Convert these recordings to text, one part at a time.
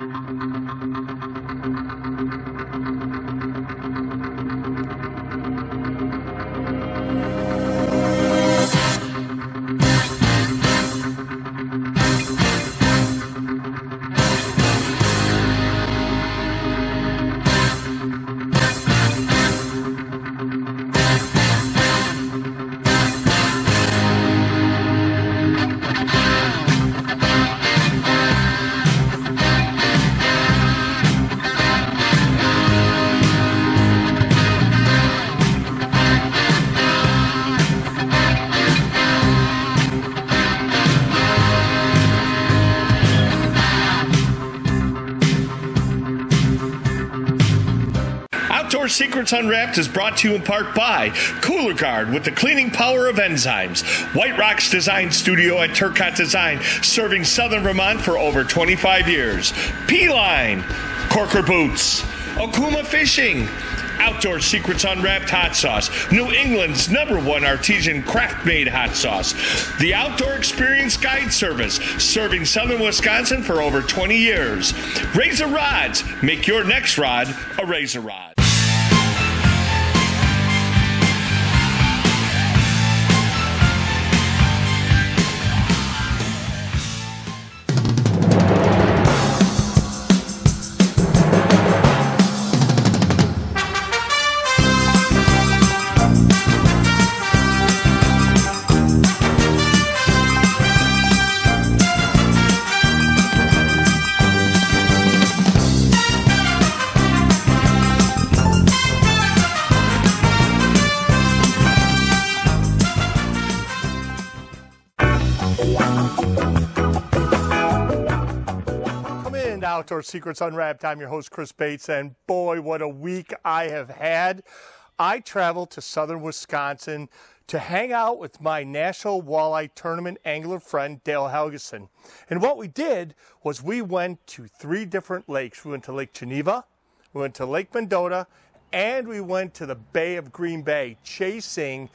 さあ Secrets Unwrapped is brought to you in part by Cooler Guard with the cleaning power of enzymes. White Rocks Design Studio at Turcot Design, serving Southern Vermont for over 25 years. P-Line, Corker Boots, Okuma Fishing, Outdoor Secrets Unwrapped Hot Sauce, New England's number one artesian craft made hot sauce, the Outdoor Experience Guide Service, serving southern Wisconsin for over 20 years. Razor Rods, make your next rod a razor rod. Outdoor Secrets Unwrapped. I'm your host, Chris Bates, and boy, what a week I have had. I traveled to southern Wisconsin to hang out with my National Walleye Tournament angler friend, Dale Helgeson. And what we did was we went to three different lakes. We went to Lake Geneva, we went to Lake Mendota, and we went to the Bay of Green Bay chasing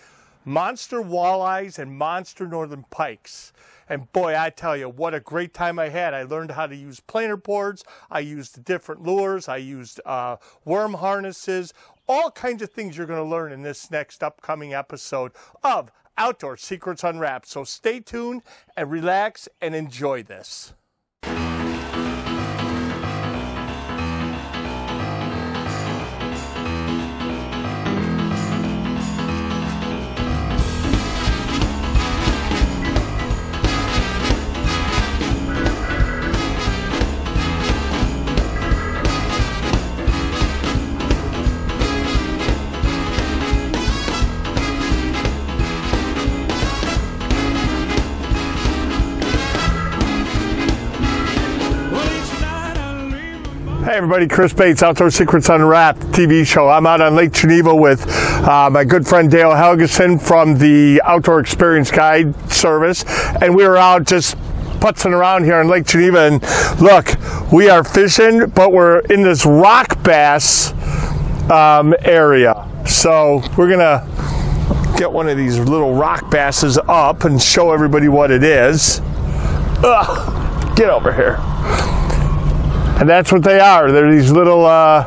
monster walleyes and monster northern pikes. And boy, I tell you, what a great time I had. I learned how to use planer boards. I used different lures. I used uh, worm harnesses, all kinds of things you're going to learn in this next upcoming episode of Outdoor Secrets Unwrapped. So stay tuned and relax and enjoy this. Hey everybody, Chris Bates, Outdoor Secrets Unwrapped TV show. I'm out on Lake Geneva with uh, my good friend Dale Helgeson from the Outdoor Experience Guide Service, and we were out just putzing around here on Lake Geneva. And look, we are fishing, but we're in this rock bass um, area. So we're gonna get one of these little rock basses up and show everybody what it is. Ugh, get over here. And that's what they are. They're these little, uh,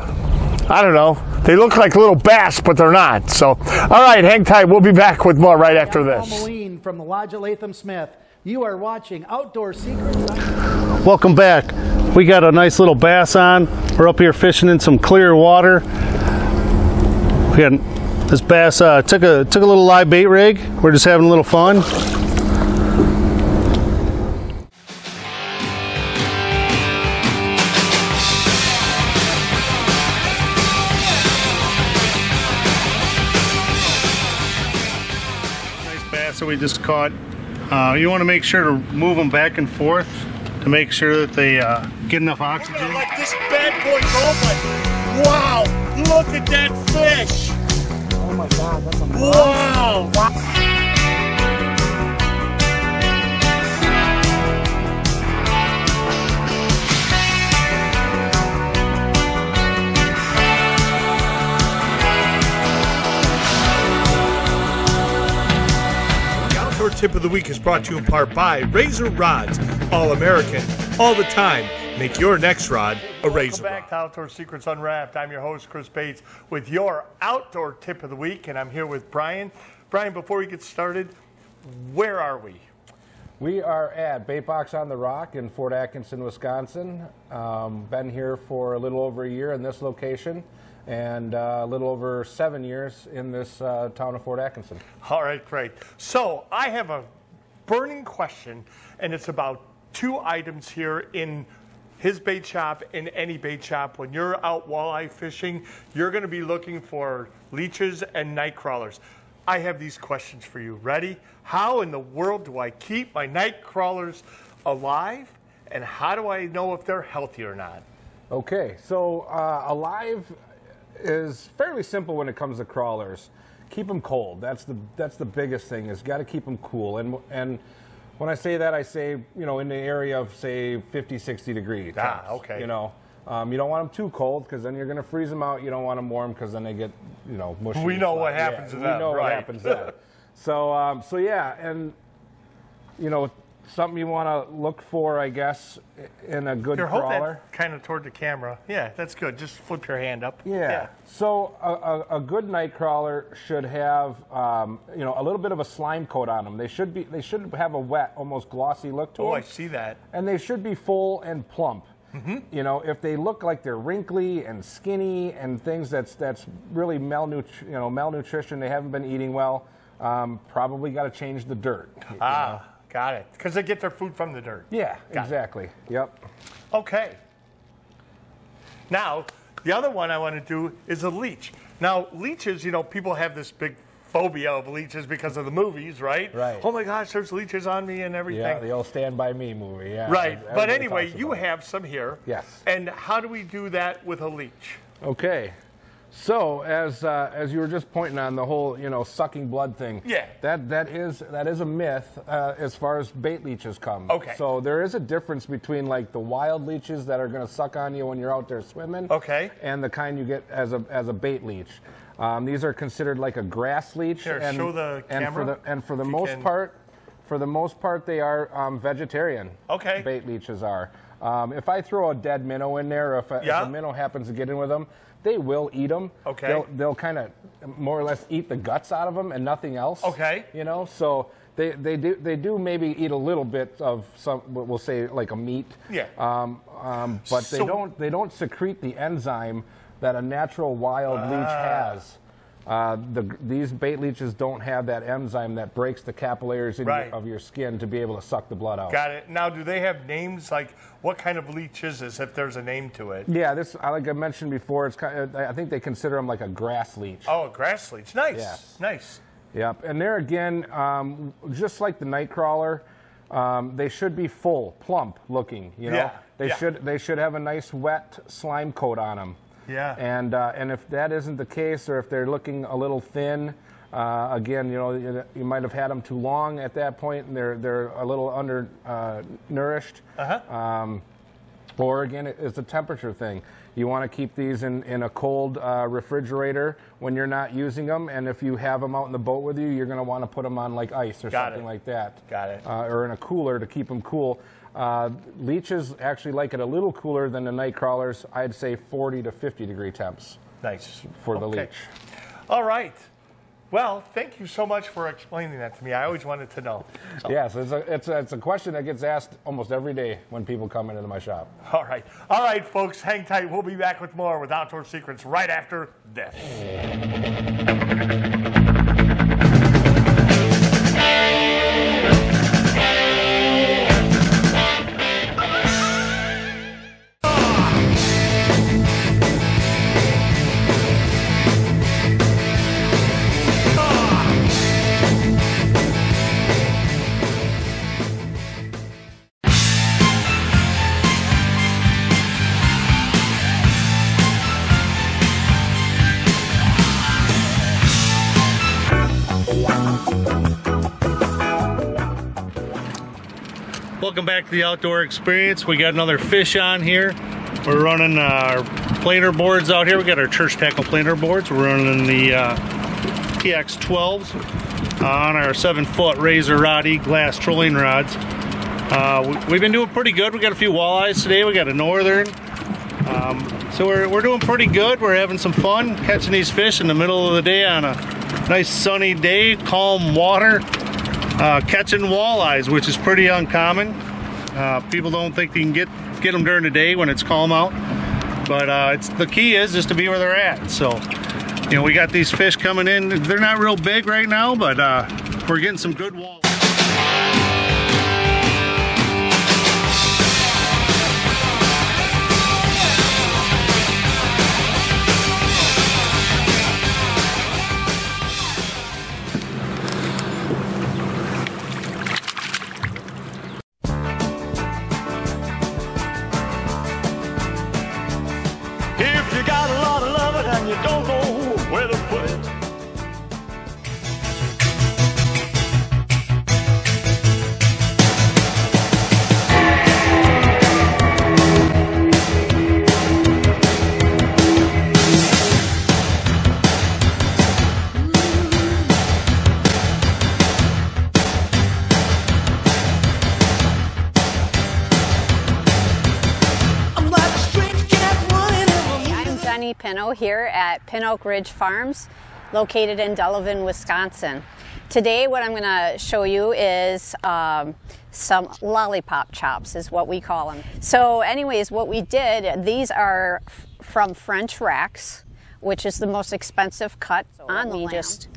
I don't know, they look like little bass, but they're not. So, all right, hang tight. We'll be back with more right after this. Moline from the Lodge of Latham Smith. You are watching Outdoor Secrets. Welcome back. We got a nice little bass on. We're up here fishing in some clear water. We got this bass uh, took a took a little live bait rig. We're just having a little fun. Just caught. Uh, you want to make sure to move them back and forth to make sure that they uh, get enough oxygen. Like this bad boy open. Wow, look at that fish. Oh my God, that's a Wow. The Tip of the Week is brought to you in part by Razor Rods, all American, all the time, Make your next rod a Welcome razor back rod. to Outdoor Secrets Unwrapped. I'm your host, Chris Bates, with your outdoor tip of the week, and I'm here with Brian. Brian, before we get started, where are we? We are at Bait Box on the Rock in Fort Atkinson, Wisconsin. Um, been here for a little over a year in this location and uh, a little over seven years in this uh, town of Fort Atkinson. All right, great. So I have a burning question, and it's about two items here in his bait shop, in any bait shop. When you're out walleye fishing, you're going to be looking for leeches and night crawlers. I have these questions for you. Ready? How in the world do I keep my night crawlers alive? And how do I know if they're healthy or not? Okay, so uh, alive is fairly simple when it comes to crawlers. Keep them cold. That's the that's the biggest thing. Is got to keep them cool. And and when I say that, I say you know in the area of say 50, 60 degrees. Ah, okay. You know. Um, you don't want them too cold because then you're going to freeze them out. You don't want them warm because then they get, you know, mushy. We know what happens to we know right. what happens then. So, um, so yeah, and you know, something you want to look for, I guess, in a good Here, crawler. kind of toward the camera. Yeah, that's good. Just flip your hand up. Yeah. So a, a, a good night crawler should have, um, you know, a little bit of a slime coat on them. They should be. They should have a wet, almost glossy look to it. Oh, them. I see that. And they should be full and plump. Mm-hmm. You know, if they look like they're wrinkly and skinny and things that's that's really malnutri- you know, malnutrition, they haven't been eating well. Um, probably got to change the dirt. Ah, got it. Because they get their food from the dirt. Yeah, Got it. exactly. Yep. Okay. Now, the other one I want to do is a leech. Now, leeches, you know, people have this big phobia of leeches because of the movies, right? Right. Oh my gosh, there's leeches on me and everything. Yeah, the old Stand By Me movie. Yeah. right. But anyway, you have some here. Yes. And how do we do that with a leech? Okay. So as uh, as you were just pointing on the whole you know sucking blood thing, Yeah. that that is that is a myth uh, as far as bait leeches come. Okay. So there is a difference between like the wild leeches that are going to suck on you when you're out there swimming. Okay. And the kind you get as a as a bait leech. Um, these are considered like a grass leech. Here, and, show the and for camera, the and for the most can. part, for the most part, they are um, vegetarian. Okay. Bait leeches are. Um, if I throw a dead minnow in there, or if a, Yeah. if a minnow happens to get in with them, they will eat them. Okay. They'll, they'll kind of more or less eat the guts out of them and nothing else. Okay. You know, so they, they do they do maybe eat a little bit of some what we'll say like a meat. Yeah. Um, um, but they don't they don't secrete the enzyme that a natural wild leech Ah. has. Uh, the, these bait leeches don't have that enzyme that breaks the capillaries in your- of your skin to be able to suck the blood out. Got it. Now, do they have names? Like, what kind of leech is this, if there's a name to it? Yeah, this I- like I mentioned before. It's kind of, I think they consider them like a grass leech. Oh, a grass leech. Nice. Yes. Nice. Yep, and there again, um, just like the nightcrawler, um, they should be full, plump looking. You know, Yeah, they yeah. should they should have a nice wet slime coat on them. Yeah. And uh, and if that isn't the case, or if they're looking a little thin, uh, again, you know, you, you might have had them too long at that point, and they're they're a little under uh, nourished. Uh-huh. Um, or again, it's a temperature thing. You want to keep these in, in a cold uh, refrigerator when you're not using them, and if you have them out in the boat with you, you're going to want to put them on like ice or Got something it. like that. Got it. Uh, or in a cooler to keep them cool. Uh, leeches actually like it a little cooler than the night crawlers. I'd say 40 to 50 degree temps Nice. for the Okay. leech. All right. Well, thank you so much for explaining that to me. I always wanted to know. So, Yes, it's a, it's, a, it's a question that gets asked almost every day when people come into my shop. All right. All right, folks, hang tight. We'll be back with more with Outdoor Secrets right after this. Welcome back to the Outdoor Experience. We got another fish on here. We're running our planer boards out here. We got our church tackle planer boards. We're running the uh, TX12s on our seven foot razor rod E glass trolling rods. Uh, we, we've been doing pretty good. We got a few walleyes today. We got a northern. Um, so we're, we're doing pretty good. We're having some fun catching these fish in the middle of the day on a nice sunny day, calm water, uh, catching walleyes, which is pretty uncommon. Uh, people don't think they can get get them during the day when it's calm out, but uh, it's the key is just to be where they're at. So, you know, we got these fish coming in. They're not real big right now, but uh, we're getting some good walleyes. Here at Pin Oak Ridge Farms, located in Delavan, Wisconsin. Today, what I'm going to show you is um, some lollipop chops, is what we call them. So, anyways, what we did, these are from French racks, which is the most expensive cut on the lamb. just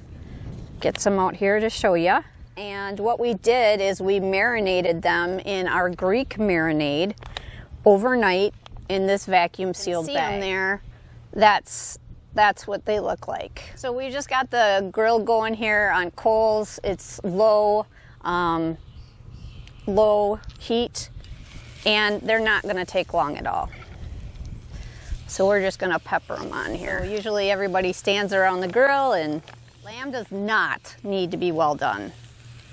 get some out here to show you. And what we did is we marinated them in our Greek marinade overnight in this vacuum sealed bag. there. That's that's what they look like. So we just got the grill going here on coals. It's low, um, low heat, and they're not going to take long at all. So we're just going to pepper them on here. usually everybody stands around the grill, and lamb does not need to be well done.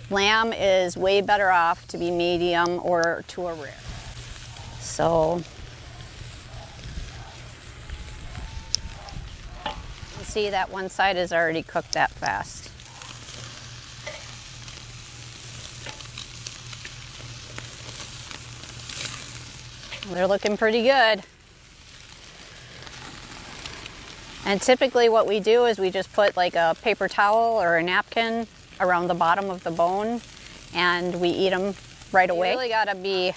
Lamb is way better off to be medium or to a rare. So see that one side is already cooked that fast. They're looking pretty good. And typically what we do is we just put like a paper towel or a napkin around the bottom of the bone and we eat them right away. You really gotta be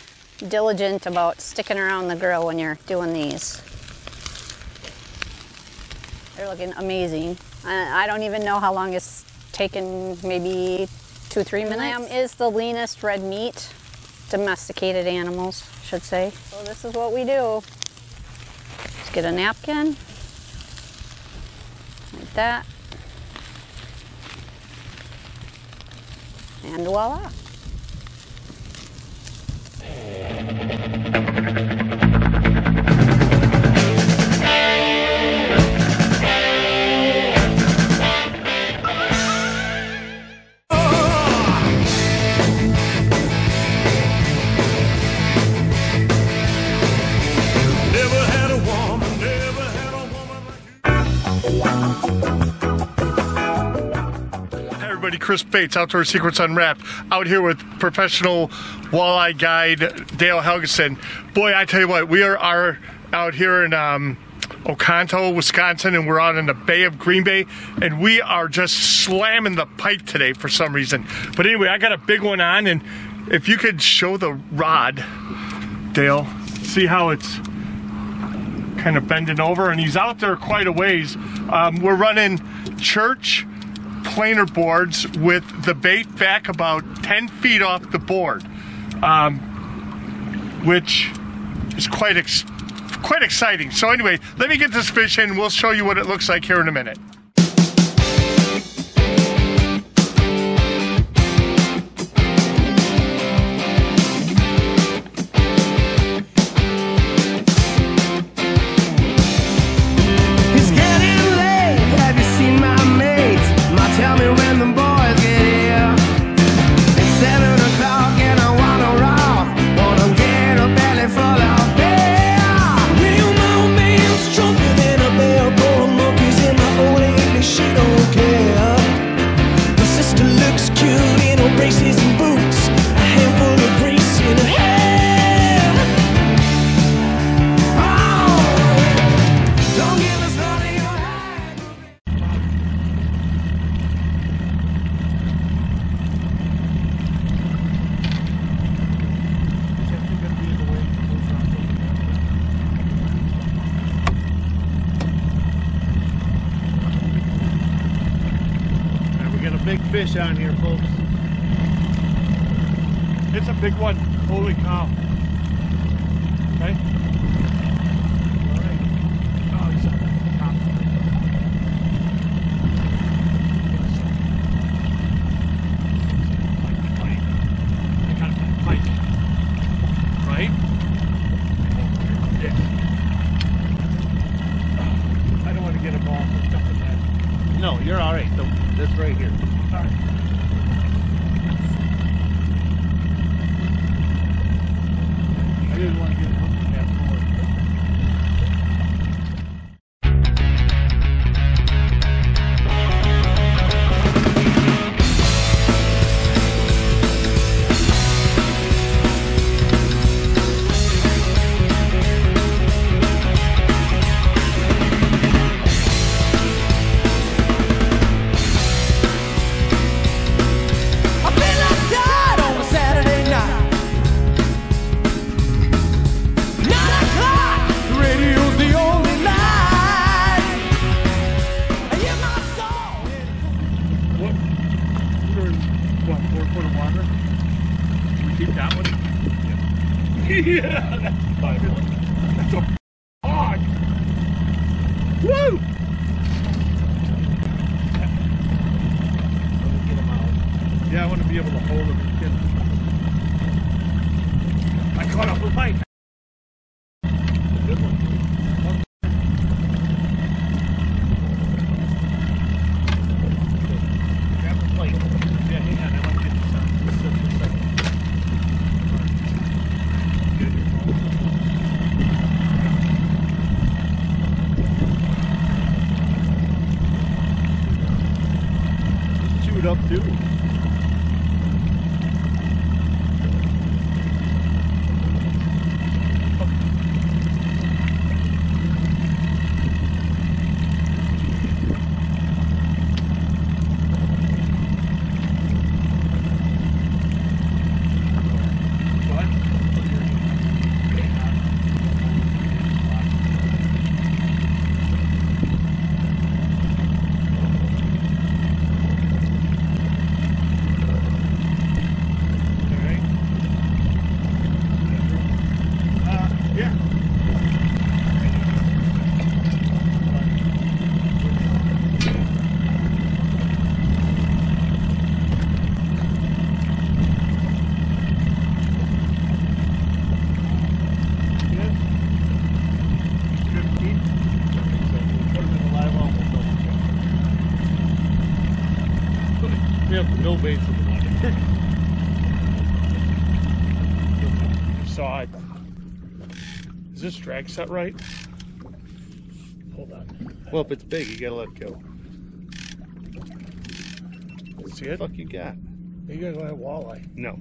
diligent about sticking around the grill when you're doing these. They're looking amazing. I I don't even know how long it's taken, maybe two, three minutes. Lamb is the leanest red meat, domesticated animals, I should say. So this is what we do. Just get a napkin, like that. And voila. Chris Bates, Outdoor Secrets Unwrapped, out here with professional walleye guide Dale Helgeson. Boy, I tell you what, we are, are out here in um, Oconto, Wisconsin, and we're out in the Bay of Green Bay, and we are just slamming the pike today for some reason. But anyway, I got a big one on, and if you could show the rod, Dale, see how it's kind of bending over, and he's out there quite a ways. Um, we're running church planer boards with the bait back about 10 feet off the board, um, which is quite ex- quite exciting. So anyway, let me get this fish in. We'll show you what it looks like here in a minute. Fish on here, folks. It's a big one. Holy cow. Okay. Keep that one? Yeah, fabulous. That's a up too. Drag set right? Hold on. Well, if it's big, you gotta let it go. See What it? fuck you got? You gotta go at walleye. No.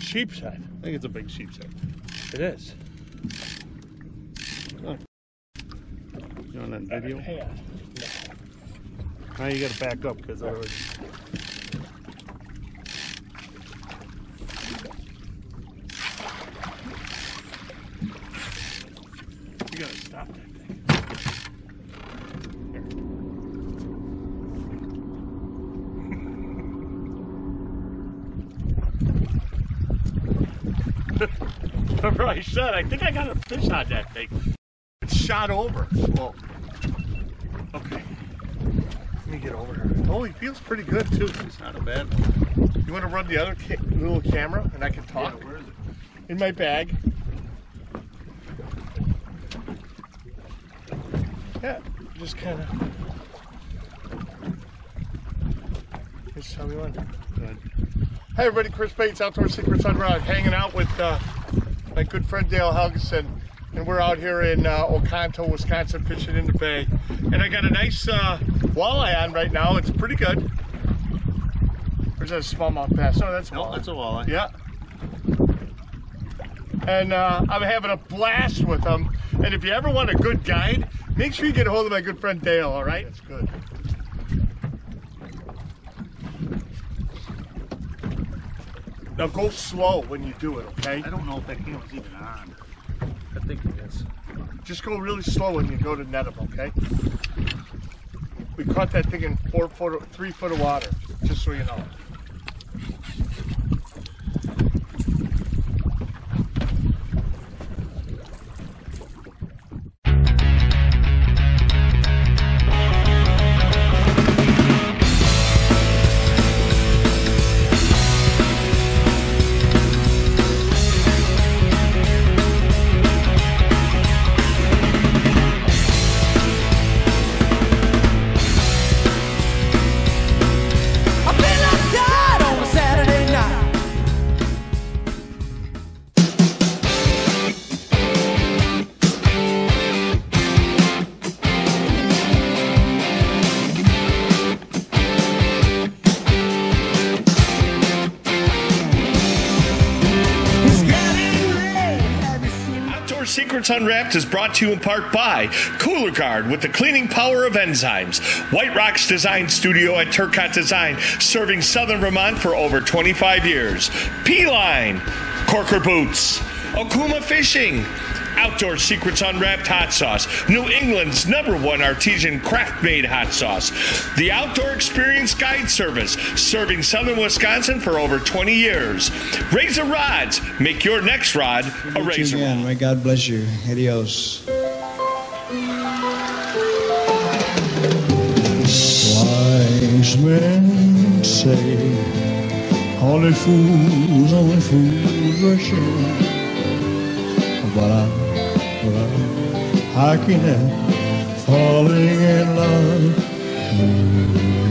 Sheep's head. I think it's a big sheep's head. It is. You on that video? Now you gotta back up because otherwise. You gotta stop that thing. Remember I said, I think I got a fish on that thing. It's shot over. Well, okay. Let me get over here. Oh, he feels pretty good too. It's not a bad one. You want to run the other ca- little camera and I can talk? where is it? In my bag. Yeah, just kind of. Just tell me when. Good. Hey everybody, Chris Bates, Outdoor Secrets Unwrapped, hanging out with uh, my good friend Dale Helgeson, and we're out here in uh, Oconto, Wisconsin, fishing in the bay. And I got a nice uh, walleye on right now. It's pretty good. Or is that a smallmouth bass? No, that's a No, walleye. that's a walleye. Yeah. And uh, I'm having a blast with them. And if you ever want a good guide, make sure you get a hold of my good friend Dale, all right? That's good. Now go slow when you do it, okay? I don't know if that camera's even on. I think it is. Just go really slow when you go to net them, okay? We caught that thing in four foot, three foot of water, just so you know. Unwrapped is brought to you in part by Cooler Guard with the cleaning power of enzymes. White Rocks Design Studio at Turcotte Design, serving Southern Vermont for over 25 years. P-Line, Corker Boots, Okuma Fishing, Outdoor Secrets Unwrapped Hot Sauce, New England's number one artesian craft made hot sauce. The Outdoor Experience Guide Service, serving Southern Wisconsin for over 20 years. Razor Rods, make your next rod a razor rod. again. May God bless you. Adios. Wise men say only fools, only fools rush in. But I, help falling in love